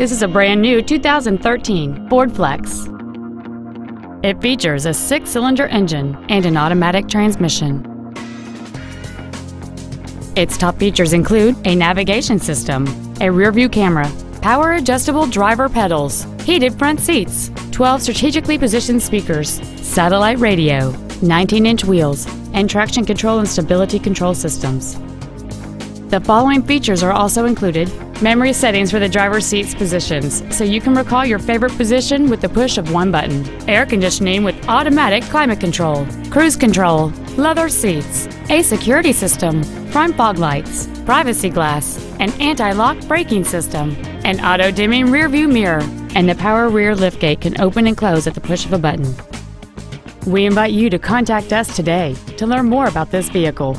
This is a brand new 2013 Ford Flex. It features a six-cylinder engine and an automatic transmission. Its top features include a navigation system, a rear-view camera, power adjustable driver pedals, heated front seats, 12 strategically positioned speakers, satellite radio, 19-inch wheels, and traction control and stability control systems. The following features are also included memory settings for the driver's seat's positions, so you can recall your favorite position with the push of one button, air conditioning with automatic climate control, cruise control, leather seats, a security system, front fog lights, privacy glass, an anti-lock braking system, an auto-dimming rear-view mirror, and the power rear liftgate can open and close at the push of a button. We invite you to contact us today to learn more about this vehicle.